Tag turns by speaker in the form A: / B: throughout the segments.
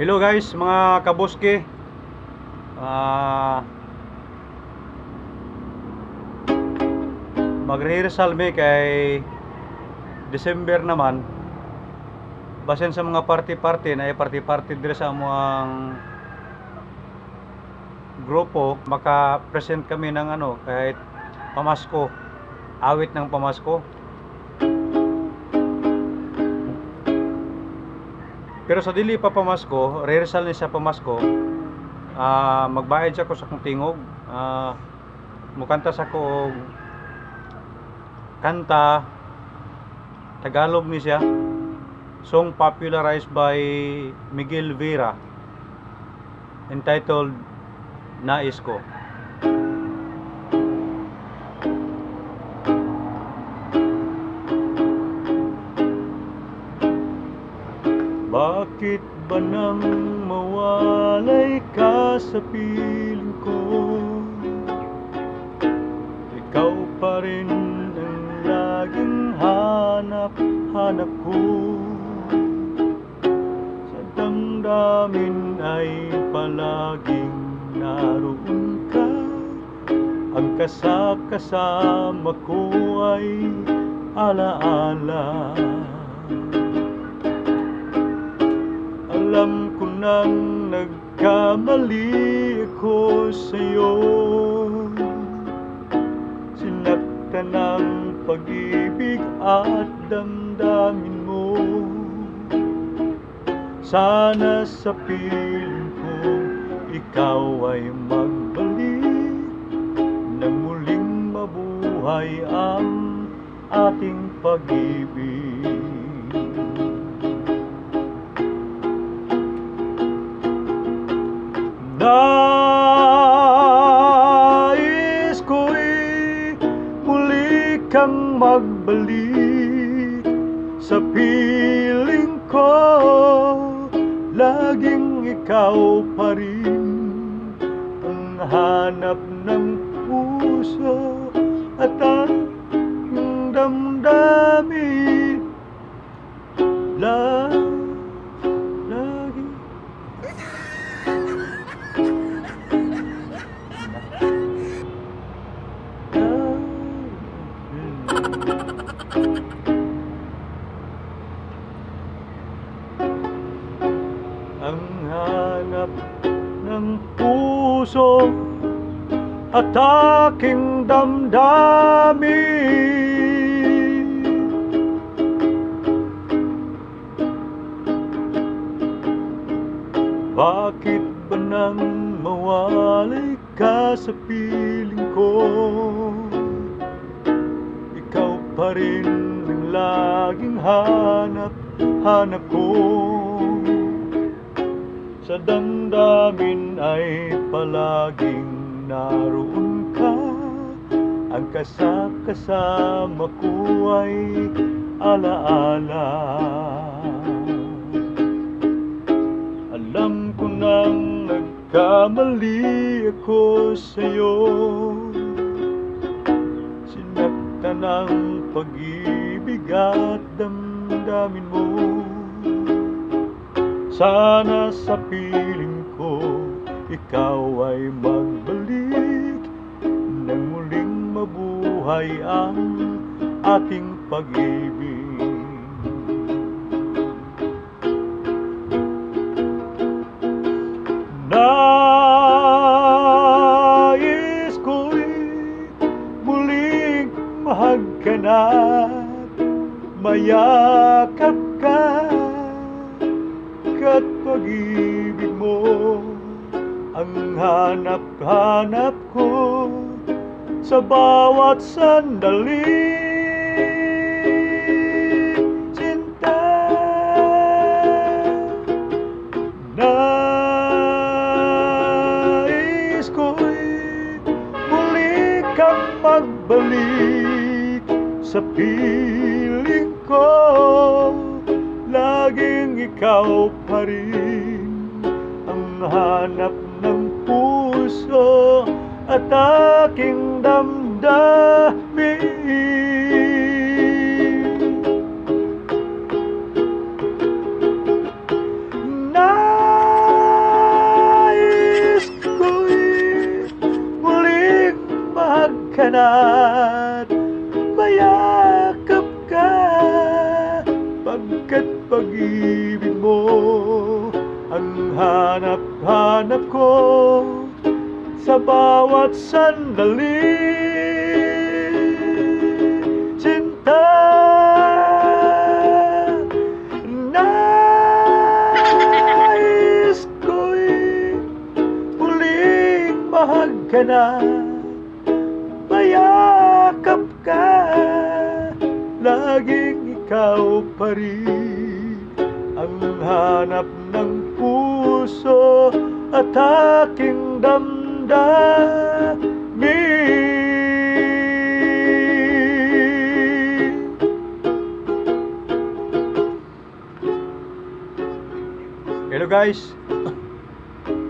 A: Hello guys, mga kabuski. Ah Magre-rehearsal me kay December naman. Basen sa mga party-party na party-party dire sa amuang grupo, maka-present kami ng ano, kahit pamasko, awit ng pamasko. Pero sa dili pa pamasko, rehearsal ni sa pamasko, ah magbayad siya ko sa kong tingog. Ah mukanta sa ko kanta Tagalog ni siya. Song popularized by Miguel Vera entitled Nais ko. Sa piling ko? Ikaw pa rin ang laging hanap-hanap ko. Sa damdamin ay palaging naroon ka. Ang kasakasama ko ay alaala. Alam ko nang nagkamali ako sa'yo. Sinaktan ng pag-ibig at damdamin mo. Sana sa piling ko ikaw ay magbalik Nang muling mabuhay ang ating pag-ibig Nais ko'y muli kang magbalik. Sa piling ko Laging ikaw pa rin. Ang hanap ng puso at ang damdamin at aking damdamin Bakit ba nang mawalay ka sa piling ko? Ikaw pa rin ang laging hanap, hanap ko Sa damdamin ay palaging naroon ka Ang kasakasama ko ay alaala. Alam ko nang nagkamali ako sa'yo. Sinaktan ang pag-ibig at damdamin mo. Sana sa ko ikaw ay magbalik Nang muling mabuhay ang ating pag-ibig bawat sandali Sinta Nais ko'y muli kang magbalik sa piling ko Laging ikaw pa rin ang hanap ng puso at aking dami Nais ko'y muling magkanat Mayakap ka pagkat pag-ibig mo Ang hanap-hanap ko sa bawat sandali mahagana Mayakap ka. Laging ikaw pa rin Ang hanap ng puso At aking damdamin. Hello guys.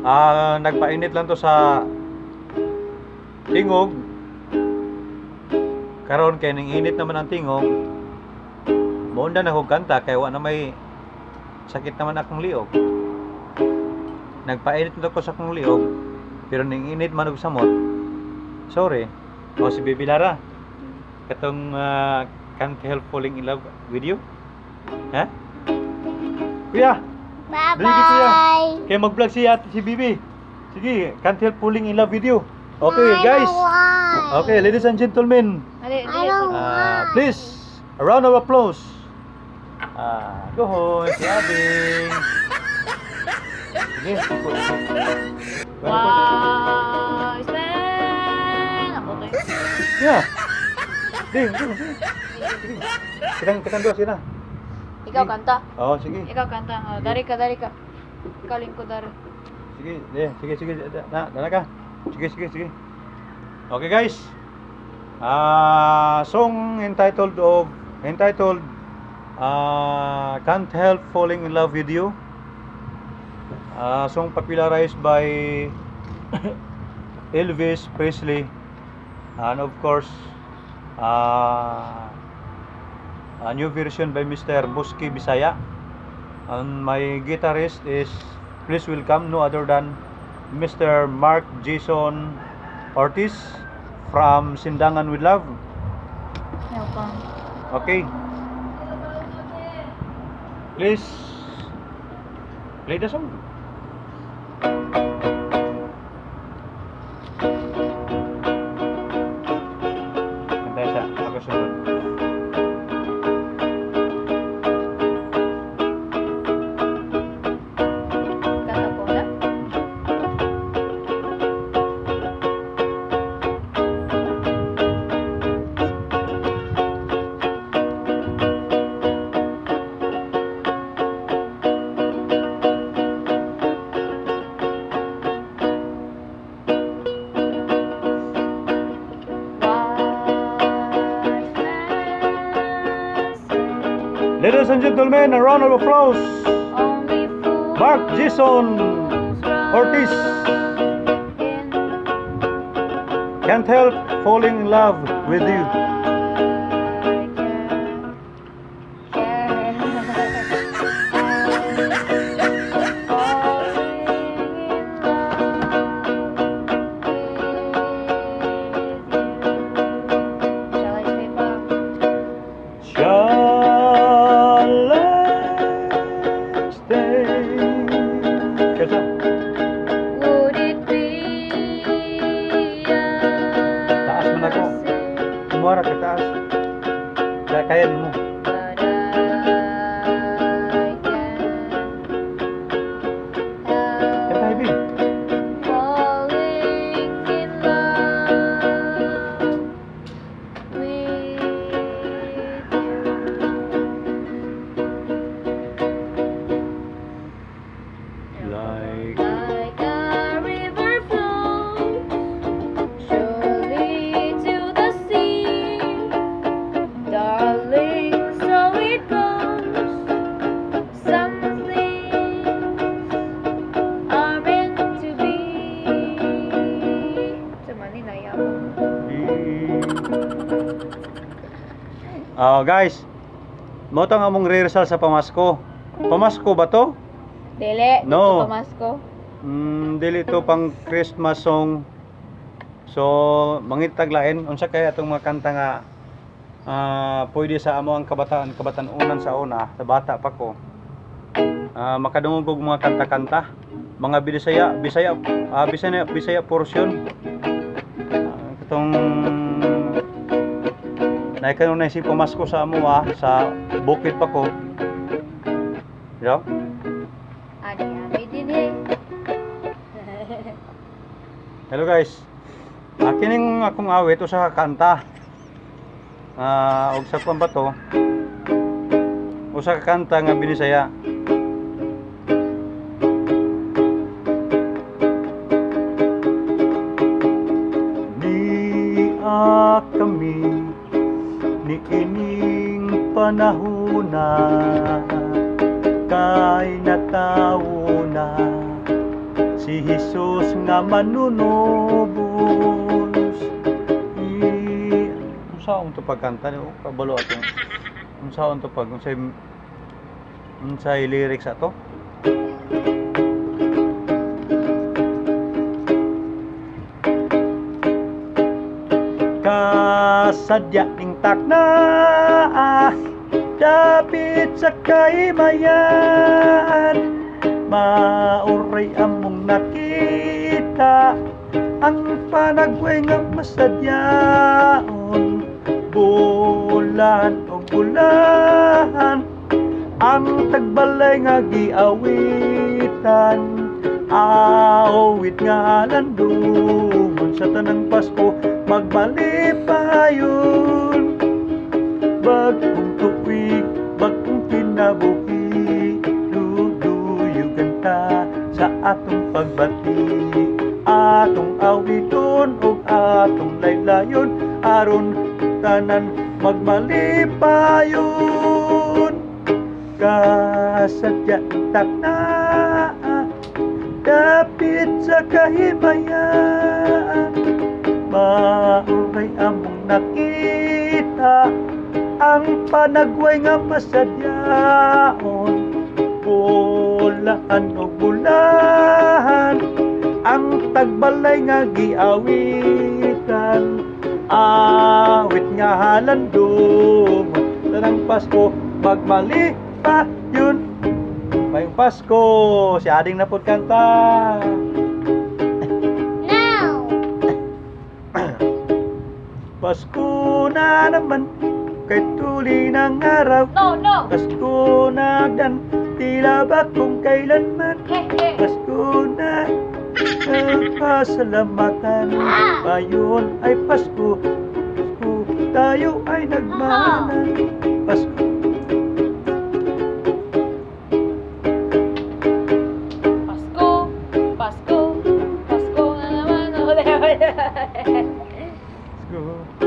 A: Ah, nagpainit lang to sa tingog karon kay ning init naman ang tingog Maunda na kong kanta kay wa na may sakit naman akong liog. Nagpainit na ko sa akong liog pero ning init man og samot. Sorry. O si Bibi Lara. Katong ah, can't help falling in love with you. Ha? Kuya, Dali, kuya.
B: Bye-bye.
A: kaya mag-vlog si ate si Bibi. Sige, can't help falling in love with you. Okay, guys. Okay, ladies and gentlemen.
C: Ali,
B: I don't
A: Ah, please, a round of applause. Ah, go home, si Abing. Sige, sige.
C: Wow, to
A: Yeah. Ding, ding, ding. Sige. Kitang, kitang dua sila.
C: Ikaw kanta.
A: Oo, sige.
C: Ikaw kanta. Oh, dari ka, dari ka. Ikaw lingkod dari.
A: Sige, sige, sige. Da- Na, dala ka. Sige, sige, sige. Okay, guys. Ah, song entitled of entitled ah Can't Help Falling in Love with You. Ah, song popularized by Elvis Presley and of course ah a new version by Mr. Buski Bisaya. And my guitarist is please welcome no other than Mr. Mark Jason Ortiz from Sindangan with Love. Okay. Please play the song. Round of applause. Mark Jason Ortiz. Can't help falling in love with you. Oh, guys. Mo tang among rehearsal sa pamasko. Pamasko ba to?
C: Dele,
A: No.
C: dito pamasko.
A: Mm, dili to pang Christmas song So, mangitag lain unsa kay atong mga kanta nga ah pwede sa amo ang kabataan, kabataan unan sa una, sa bata pa ko. Ah makadungog og mga kanta-kanta, mga Bisaya, Bisaya, ah Bisaya, Bisaya portion. Ah, katong Naikaw na si pumasko sa ah, sa bukid pa ko. Yo?
C: Adi, abi din eh.
A: Hello guys. Kining akong awit ka kanta. Ah, og sa kwan ba to? Usa ka kanta nga binisaya. Ining panahona kay natawo na si Jesus nga manunubos. I unsa to pagkanta ni o kabalo atong unsa to pag unsay unsay lyrics ato? Kasadya ning takna dapit sa kaimayan mauray among nakita ang panagway nga masadyaon bulan o bulan ang tagbalay nga giawitan. Awit nga landungon sa tanang Pasko tuig bagong kinabuhi duduyugan ta sa atong pagbati. Atong awiton ug atong laylayon aron tanan magmalipayon. Kasadya takna dapit sa kahimayan mauray among nakita ang panagway nga masadyaon bulan o bulan ang tagbalay nga giawitan. Awit nga halandong tanang Pasko magmali pa yun. Mayong Pasko si ading na pud kanta.
C: Now!
A: Pasko na naman kay tuli ng araw
C: No, no!
A: Pasko na dan tila ba kung kailanman
C: He, he!
A: Pasko na pasalamatan Ngayon ay Pasko Pasko tayo ay nagmahalan Pasko
C: Pasko! Pasko! Pasko na naman!
A: Pasko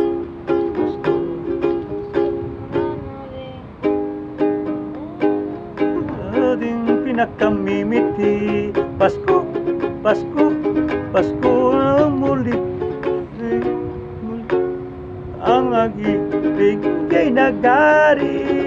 A: pinakamimiti Pasko, Pasko, Pasko muli. Ang agibig kay nagari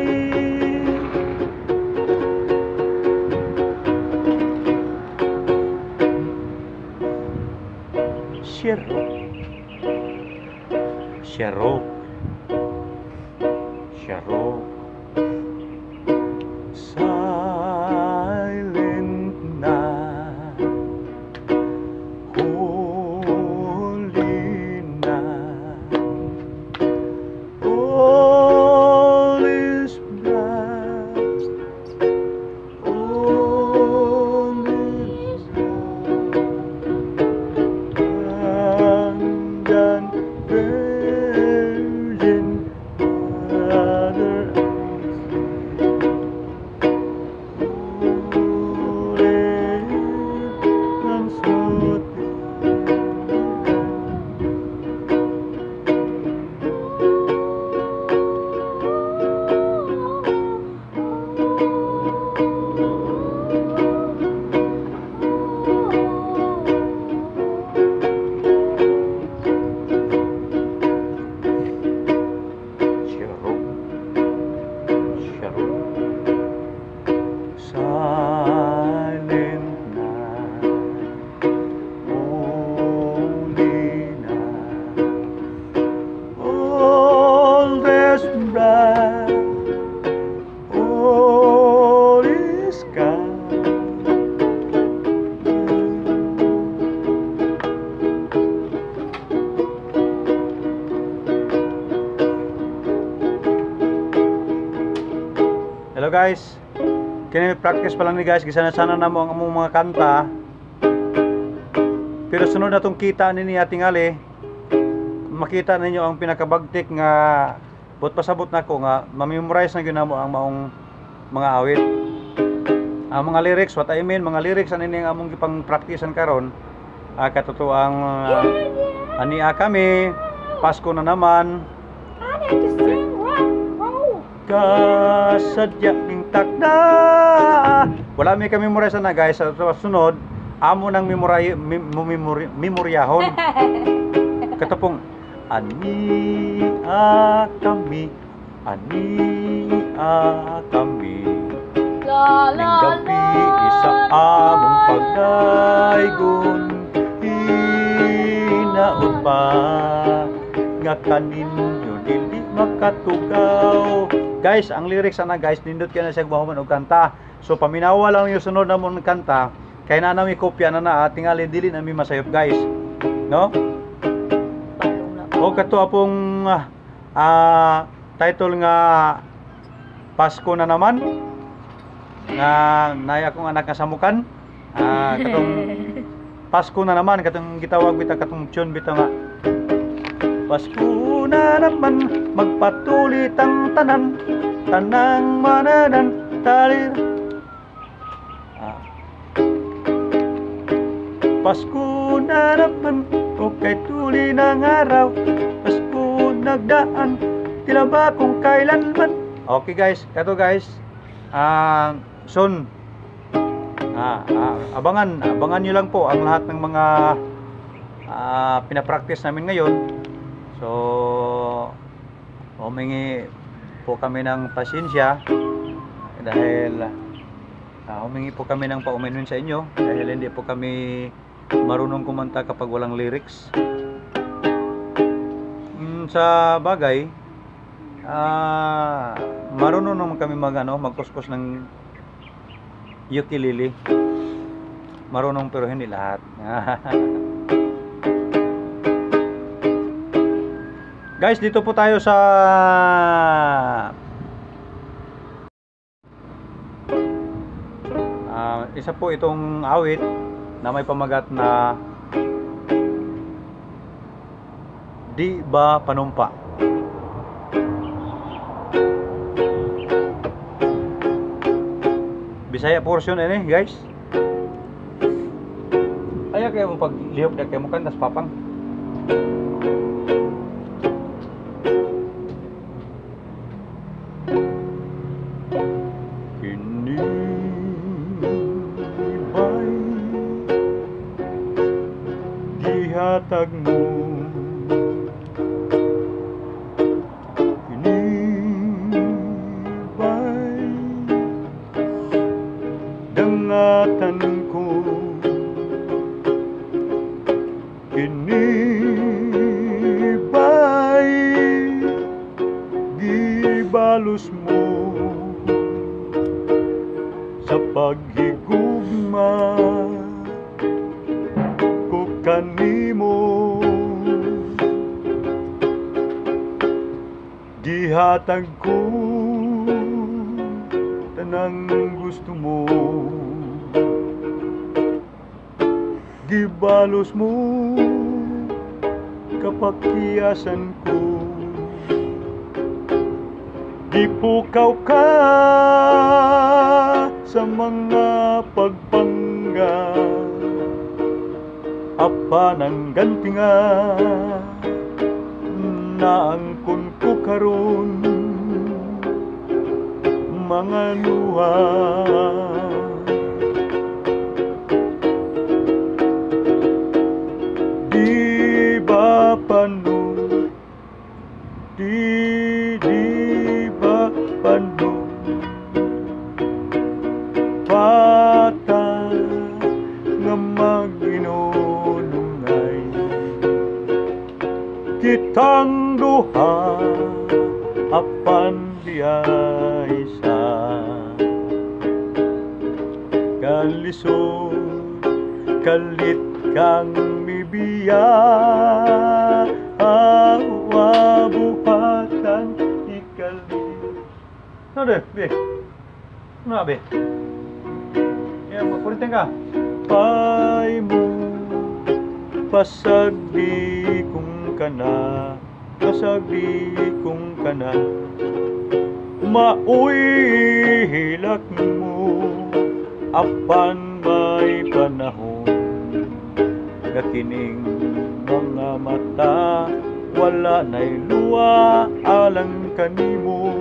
A: practice pa lang ni guys, gisana sana na mo ang among mga kanta. Pero sunod na tong kita ni niya tingali, makita ninyo ang pinakabagtik nga but pasabot na ko nga mamemorize na gyud namo ang maong mga awit. Ang mga lyrics, what I mean, mga lyrics ano ini nga among gipang practicean karon. Ah, katotoang uh, ania kami, Pasko na naman, kasadya ning takda. Wala mi kami memorize na guys. Sa sunod, amo nang memory memoryahon. Katapong ani a kami, ani a kami.
C: La la
A: gabi isa among pagdaygon hinaot pa nga kaninyo dili makatugaw guys ang lyrics ana guys nindot kay na siya mahuman og kanta. So paminawa lang yung sunod na mong kanta kay na nami kopya na na tingali dili na mi masayop guys. No?
C: Na.
A: o kato apong ah, ah, title nga Pasko na naman. Nga nay akong anak nga samukan. Ah katong Pasko na naman katong gitawag bita katong tune bita nga Pasko na naman magpatulit ang tanan tanang mananan talir. Ah. Pasko na naman o tuli ng araw. Pasko nagdaan tila ba kung kailanman? Okay guys, kato guys. Ah soon ah, ah, abangan abangan nyo lang po ang lahat ng mga ah, pinapractice namin ngayon so humingi po kami ng pasensya dahil ah, humingi po kami ng pauminon sa inyo dahil hindi po kami marunong kumanta kapag walang lyrics Mm, sa bagay ah marunong naman kami mag ano, magkuskus ng ukulele. Marunong pero hindi lahat. Guys, dito po tayo sa Ah, isa po itong awit na may pamagat na Di ba panumpa? Bisaya portion ini guys. Ayaw kayo mo pag lihok na kayo mo kan tas papang. Gibalos mo Sa paghigugma Ko kanimo Gihatag ko Tanang gusto mo. Gibalos mo Kapakyasan ko Gipukaw ka Sa mga pagpangga Apa ng ganti nga Naangkon ko Mga luha Kitang duha apan diay sa Kalisod kalit kang mibiya awa buhatan ikalit Ano de, be? Grabe. Kaya makulitin ka. Pay mo pasagdi kung kana pasagdi kung kana Mauy hilak mo apan may panahon Gakining mga mata wala na'y luwa alang kanimo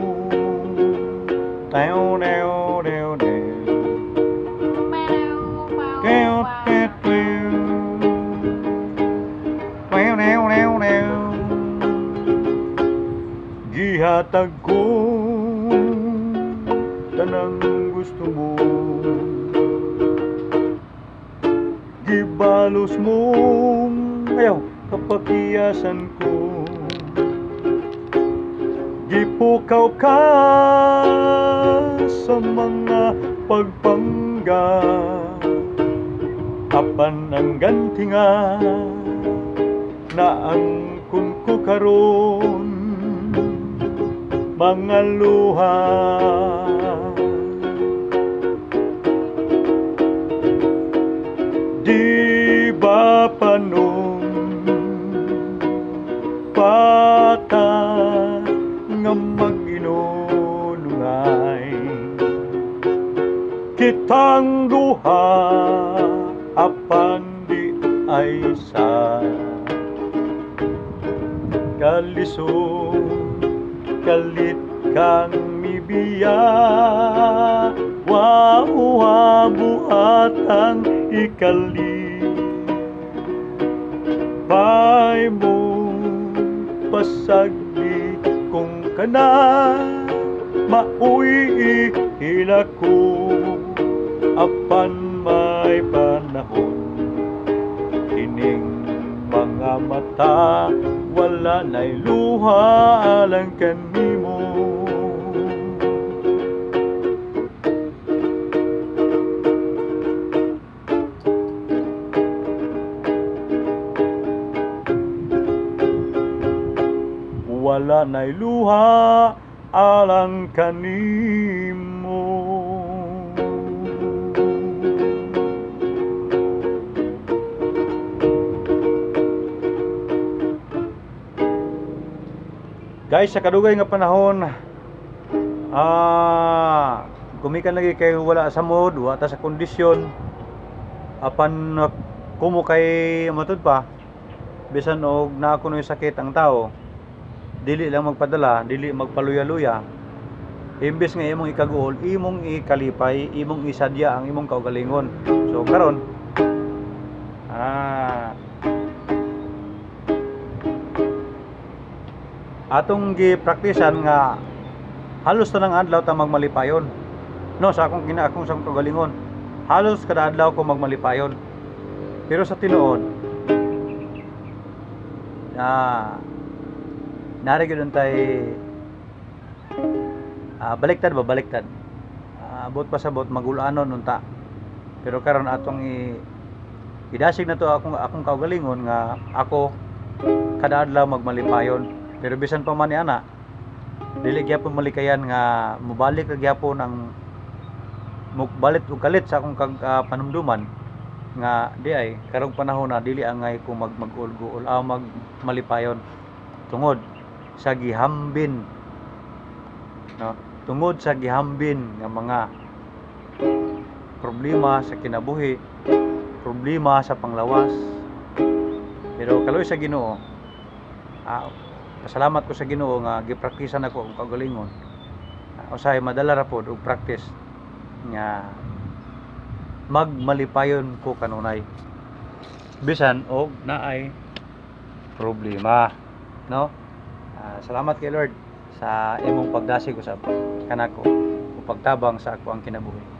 A: Teo, teo, teo, teo Gihatag ko Tanang gusto mo. Gibalos mo Ayaw, kapakiyasan ko. Gipukaw ka sa mga pagpangga. Apan ang ganti nga na ang kun ko mga luha. Di ba panong pata nga mag-inunungay kitang duha apan di ay sa kalisod kalit kang mibiya. Wawa buhatang ikali Pay mo pasagdi kung kana Mauwi ko Apan may panahon Kining mga mata wala na'y luha lang kanimo wala na'y luha alang kanimo Guys, sa kadugay nga panahon, ah, gumikan lagi kay wala sa mood, wala sa kondisyon. Apan uh, kumo kay matud pa, bisan og na ako sakit ang tao. Dili lang magpadala, dili magpaluya-luya. Imbes nga imong ikaguol, imong ikalipay, imong isadya ang imong kaugalingon. So karon, ah, atong gipraktisan nga halos tanang adlaw ta magmalipayon no sa akong gina akong sa kagalingon halos kada adlaw ko magmalipayon pero sa tinuod ah nari gyud tay ah, baliktad ba baliktad? Ah, abot pa sa bot magulanon unta pero karon atong i idasig na to akong akong kaugalingon nga ako kada adlaw magmalipayon. Pero bisan pa man ni ana dili gyapon malikayan nga mobalik ra gyapon ang mukbalit ug kalit sa akong kag ah, panumduman nga di ay karong panahon na dili angay ko mag magulguol ah mag malipayon tungod sa gihambin no tungod sa gihambin nga mga problema sa kinabuhi problema sa panglawas pero kaloy sa Ginoo ah, pasalamat ko sa Ginoo nga gipraktisan ako ang kagalingon. Uh, usahay madala ra pod og practice nga magmalipayon ko kanunay. Bisan og naay problema, no? Salamat kay Lord sa imong pagdasig usab kanako ug pagtabang sa ako ang kinabuhi.